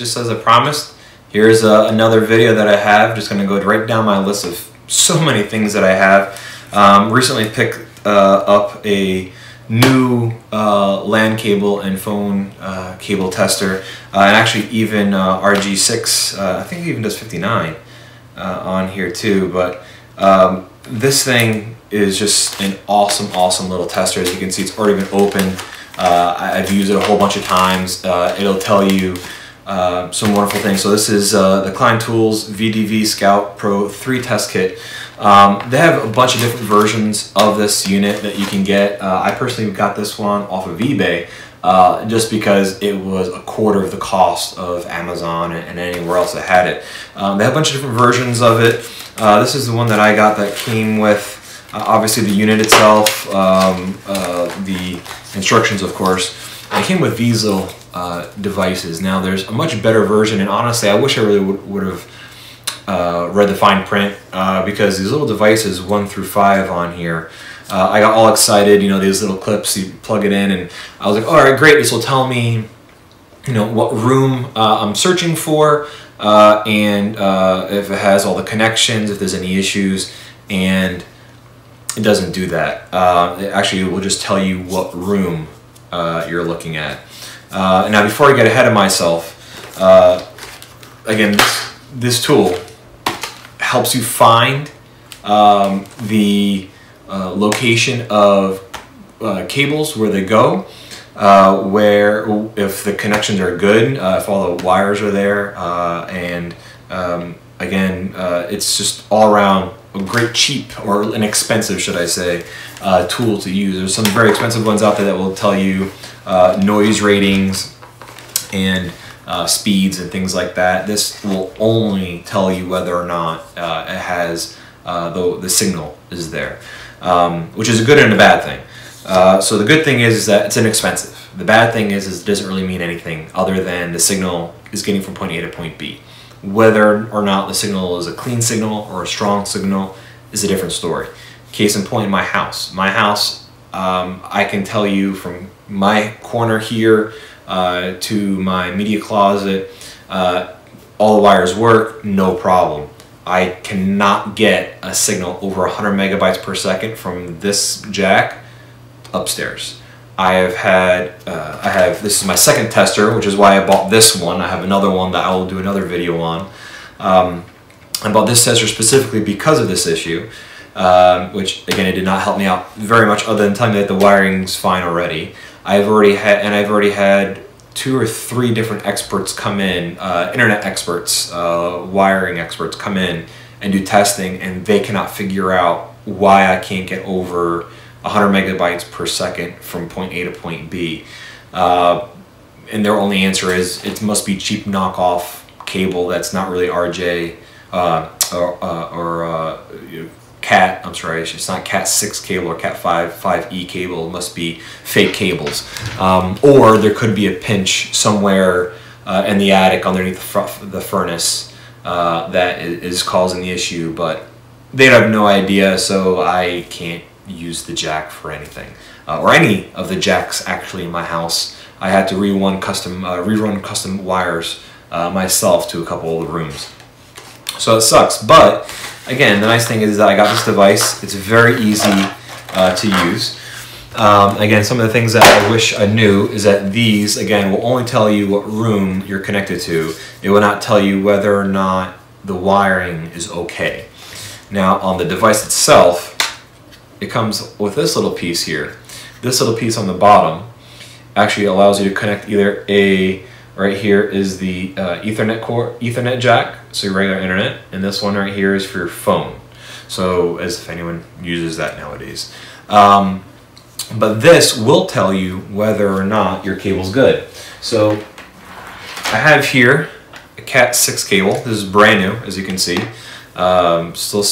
Just as I promised, here's uh, another video that I have. Just going to go right down my list of so many things that I have. Um, recently picked uh, up a new uh, LAN cable and phone uh, cable tester uh, and actually even uh, RG6, I think it even does 59 on here too. But um, this thing is just an awesome, awesome little tester. As you can see, it's already been open. I've used it a whole bunch of times. It'll tell you uh, some wonderful things. So this is uh, the Klein Tools VDV Scout Pro 3 test kit. Um, they have a bunch of different versions of this unit that you can get. Uh, I personally got this one off of eBay uh, just because it was a quarter of the cost of Amazon and, anywhere else that had it. Um, they have a bunch of different versions of it. this is the one that I got that came with uh, obviously the unit itself, um, uh, the instructions of course. It came with these little uh, devices. Now there's a much better version and honestly I wish I really would have uh, read the fine print uh, because these little devices, one through five on here, uh, I got all excited, you know, these little clips, you plug it in and I was like, all right, great, this will tell me, you know, what room I'm searching for and if it has all the connections, if there's any issues, and it doesn't do that. Uh, it actually will just tell you what room uh, you're looking at. Uh, now before I get ahead of myself, uh, again, this, this, tool helps you find um, the uh, location of uh, cables where they go, where if the connections are good, if all the wires are there, and um, again, it's just all around a great cheap or inexpensive, should I say, uh, tool to use. There's some very expensive ones out there that will tell you uh, noise ratings and uh, speeds and things like that. This will only tell you whether or not uh, it has uh, the, the signal is there, um, which is a good and a bad thing. Uh, so the good thing is, is that it's inexpensive. The bad thing is, is it doesn't really mean anything other than the signal is getting from point A to point B. Whether or not the signal is a clean signal or a strong signal is a different story. Case in point, my house. My house, um, I can tell you from my corner here uh, to my media closet, uh, all the wires work, no problem. I cannot get a signal over 100 megabytes per second from this jack upstairs. I have had, uh, I have, this is my second tester, which is why I bought this one. I have another one that I will do another video on. Um, I bought this tester specifically because of this issue, um, which again, it did not help me out very much other than telling me that the wiring's fine already. I've already had, and I've already had two or three different experts come in, uh, internet experts, uh, wiring experts come in and do testing and they cannot figure out why I can't get over 100 megabytes per second from point A to point B. Uh, and their only answer is it must be cheap knockoff cable that's not really RJ uh, or, uh, or uh, CAT, I'm sorry, it's not CAT 6 cable or CAT 5, 5E cable, it must be fake cables. Um, or there could be a pinch somewhere uh, in the attic underneath the, the furnace uh, that is causing the issue, but they have no idea, so I can't use the jack for anything. Uh, or any of the jacks actually in my house. I had to rerun custom, uh, rerun custom wires uh, myself to a couple of the rooms. So it sucks, but again, the nice thing is that I got this device. It's very easy uh, to use. Um, again, some of the things that I wish I knew is that these, again, will only tell you what room you're connected to. It will not tell you whether or not the wiring is okay. Now, on the device itself, it comes with this little piece here. This little piece on the bottom actually allows you to connect either a right here is the uh, Ethernet core, Ethernet jack, so your regular internet, and this one right here is for your phone. So as if anyone uses that nowadays. Um, but this will tell you whether or not your cable's good. So I have here a Cat 6 cable. This is brand new, as you can see. Um, still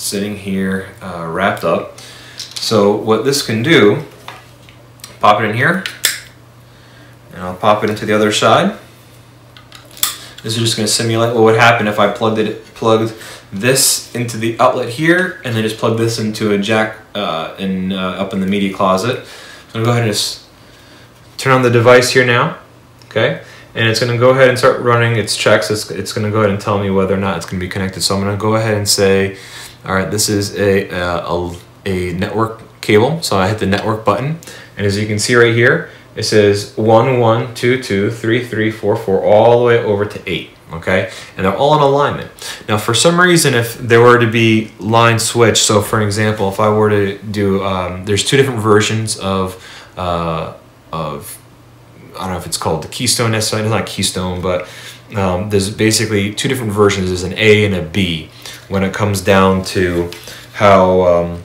sitting here uh, wrapped up. So what this can do, pop it in here, and I'll pop it into the other side. This is just going to simulate what would happen if I plugged it, plugged this into the outlet here, and then just plug this into a jack uh, in, uh, up in the media closet. So I'm going to go ahead and just turn on the device here now, okay? And it's going to go ahead and start running its checks. It's, it's going to go ahead and tell me whether or not it's going to be connected. So I'm going to go ahead and say, all right, this is a, a, a network cable. So I hit the network button, and as you can see right here, it says 1, 1, 2, 2, 3, 3, 4, 4, all the way over to 8, okay? And they're all in alignment. Now, for some reason, if there were to be line switch, so for example, if I were to do, um, there's two different versions of, uh, of I don't know if it's called the Keystone necessarily, it's not Keystone, but um, there's basically two different versions. There's an A and a B when it comes down to how um,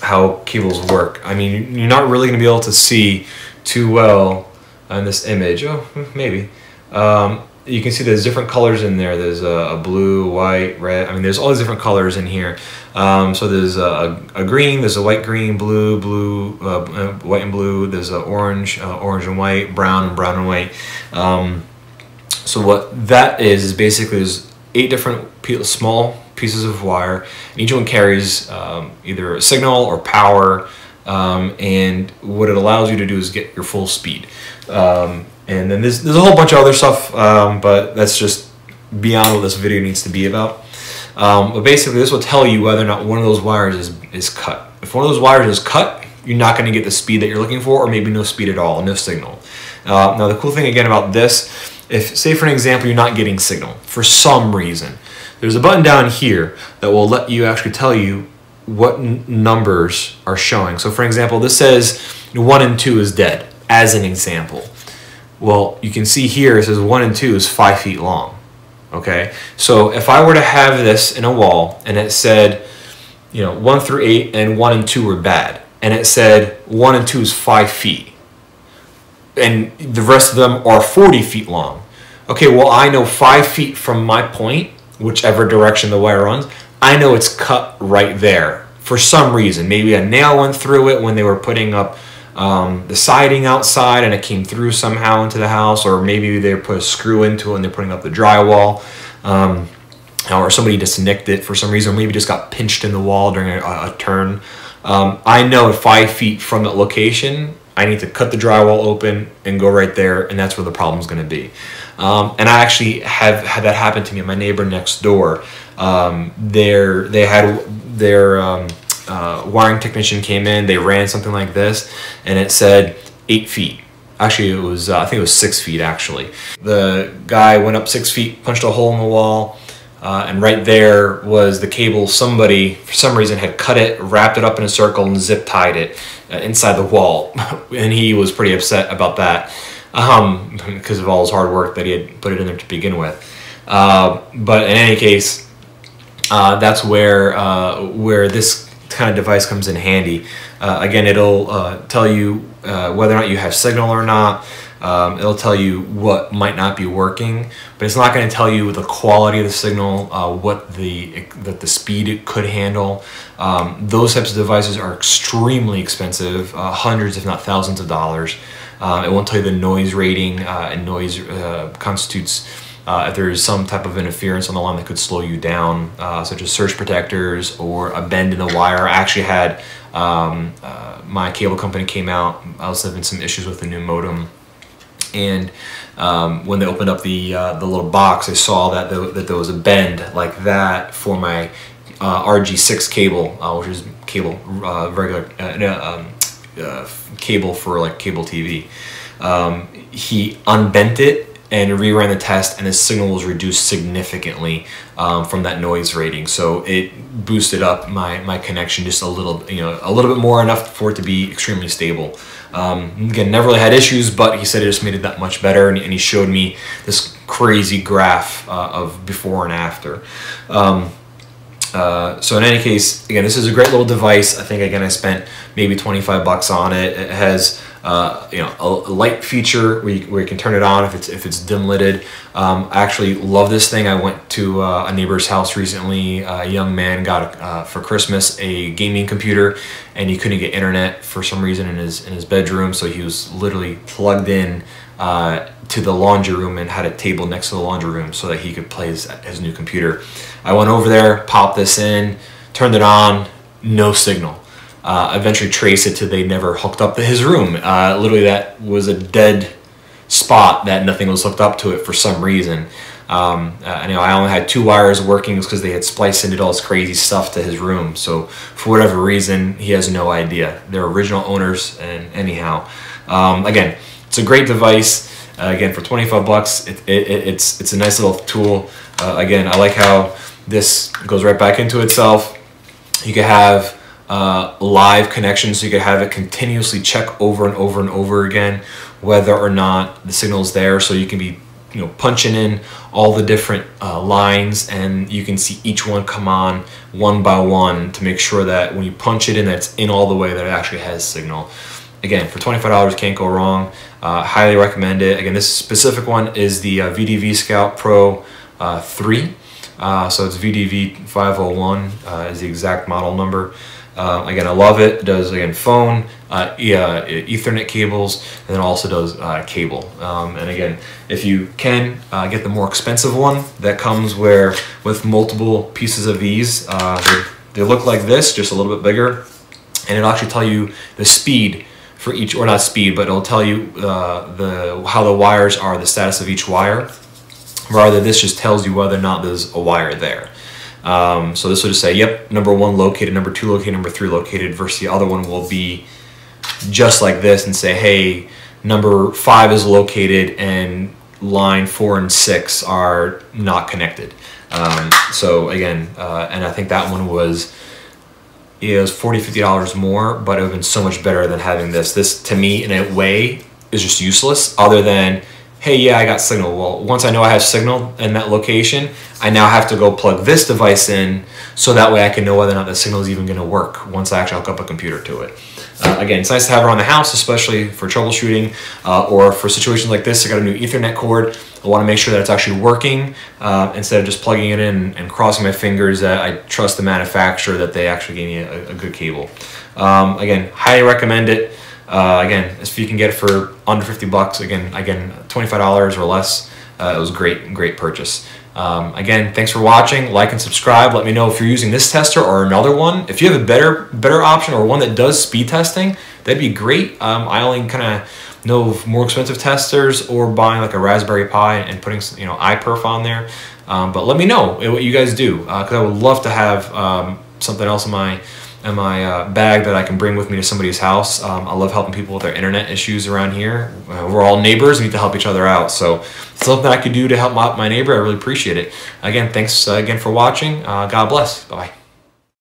how cables work. I mean, you're not really going to be able to see too well on this image. Oh, maybe. Um, you can see there's different colors in there. There's a, a, blue, white, red. I mean, there's all these different colors in here. Um, so there's a, a, green, there's a white, green, blue, blue, uh, uh white and blue. There's a orange, uh, orange and white, brown and brown and white. Um, so what that is is basically there's eight different small pieces of wire, and each one carries um, either a signal or power. Um, and what it allows you to do is get your full speed. Um, and then there's, there's a whole bunch of other stuff, um, but that's just beyond what this video needs to be about. Um, but basically, this will tell you whether or not one of those wires is, is cut. If one of those wires is cut, you're not going to get the speed that you're looking for, or maybe no speed at all, no signal. Uh, now, the cool thing again about this, if, say for an example, you're not getting signal for some reason, there's a button down here that will let you actually tell you what numbers are showing. So for example, this says 1 and 2 is dead, as an example. Well, you can see here it says 1 and 2 is 5 feet long. Okay, so if I were to have this in a wall and it said, you know, 1 through 8 and 1 and 2 were bad, and it said 1 and 2 is 5 feet, and the rest of them are 40 feet long. Okay, well, I know 5 feet from my point, whichever direction the wire runs, I know it's cut right there for some reason. Maybe a nail went through it when they were putting up um, the siding outside and it came through somehow into the house, or maybe they put a screw into it and they're putting up the drywall. Um, or somebody just nicked it for some reason, maybe just got pinched in the wall during a, a turn. Um, I know five feet from that location, I need to cut the drywall open and go right there, and that's where the problem's going to be. Um, and I actually have had that happen to me. My neighbor next door, um, they had their um, uh, wiring technician came in, they ran something like this, and it said eight feet. Actually, it was, uh, I think it was six feet actually. The guy went up six feet, punched a hole in the wall, uh, and right there was the cable somebody, for some reason, had cut it, wrapped it up in a circle, and zip tied it uh, inside the wall. and he was pretty upset about that um, because of all his hard work that he had put it in there to begin with. Uh, but in any case, uh, that's where where this kind of device comes in handy. Uh, again, it'll uh, tell you uh, whether or not you have signal or not. Um, it'll tell you what might not be working, but it's not going to tell you the quality of the signal, uh, what the that the speed it could handle. Um, those types of devices are extremely expensive, uh, hundreds if not thousands of dollars. Uh, it won't tell you the noise rating, and noise constitutes uh, if there is some type of interference on the line that could slow you down, uh, such as surge protectors or a bend in the wire. I actually had um, uh, my cable company came out. I was having some issues with the new modem, and um, when they opened up the uh, the little box, I saw that there, that there was a bend like that for my uh, RG6 cable, uh, which is cable regular um, cable for like cable TV. Um, he unbent it and reran the test and the signal was reduced significantly um, from that noise rating so it boosted up my, my connection just a little you know a little bit more enough for it to be extremely stable um, again never really had issues but he said it just made it that much better and, and he showed me this crazy graph uh, of before and after um, uh, so in any case, again, this is a great little device. I think again I spent maybe 25 bucks on it. It has uh, you know a, light feature where you, where you, can turn it on if it's if it's dim lidded. Um, I actually love this thing. I went to uh, a neighbor's house recently. A young man got uh, for Christmas a gaming computer, and he couldn't get internet for some reason in his in his bedroom. So he was literally plugged in uh, to the laundry room and had a table next to the laundry room so that he could play his, his new computer. I went over there, popped this in, turned it on, no signal. Uh, eventually trace it to they never hooked up to his room. Uh, literally, that was a dead spot that nothing was hooked up to it for some reason. Um, uh, you know, I only had two wires working because they had spliced into all this crazy stuff to his room. So for whatever reason, he has no idea. They're original owners, and anyhow, um, again, it's a great device. Uh, again, for 25 bucks, it, it, it's it's a nice little tool. Uh, again, I like how this goes right back into itself. You can have uh, live connection so you can have it continuously check over and over and over again whether or not the signal is there. So you can be you know punching in all the different uh, lines and you can see each one come on one by one to make sure that when you punch it in that it's in all the way that it actually has signal. Again for $25 can't go wrong. Uh, highly recommend it. Again this specific one is the uh, VDV Scout Pro uh, 3 uh, so it's VDV 501 uh, is the exact model number uh, again, I love it. it. Does again phone, uh, uh, Ethernet cables, and then also does uh, cable. Um, and again, if you can get the more expensive one that comes where with multiple pieces of these, they, they, look like this, just a little bit bigger, and it'll actually tell you the speed for each, or not speed, but it'll tell you the how the wires are, the status of each wire. Rather, this just tells you whether or not there's a wire there. Um, so this will just say, yep, number one located, number two located, number three located, versus the other one will be just like this and say, hey, number five is located and line four and six are not connected. Um, so again, uh, and I think that one was, it was 40 $50 more, but it would have been so much better than having this. This, to me, in a way, is just useless other than hey, yeah, I got signal. Well, once I know I have signal in that location, I now have to go plug this device in so that way I can know whether or not the signal is even going to work once I actually hook up a computer to it. Uh, again, it's nice to have around the house, especially for troubleshooting uh, or for situations like this. I got a new Ethernet cord. I want to make sure that it's actually working uh, instead of just plugging it in and crossing my fingers that I trust the manufacturer that they actually gave me a, a good cable. Um, again, highly recommend it. Uh, again, if you can get it for under 50 bucks, again, again, $25 or less, uh, it was great, great purchase. Um, again, thanks for watching. Like and subscribe. Let me know if you're using this tester or another one. If you have a better, better option or one that does speed testing, that'd be great. Um, I only kind of know of more expensive testers or buying like a Raspberry Pi and putting you know iPerf on there. Um, but let me know what you guys do because uh, I would love to have um, something else in my in my uh, bag that I can bring with me to somebody's house. Um, I love helping people with their internet issues around here. Uh, we're all neighbors, we need to help each other out. So something I could do to help my, my neighbor, I really appreciate it. Again, thanks uh, again for watching. Uh, God bless. Bye-bye.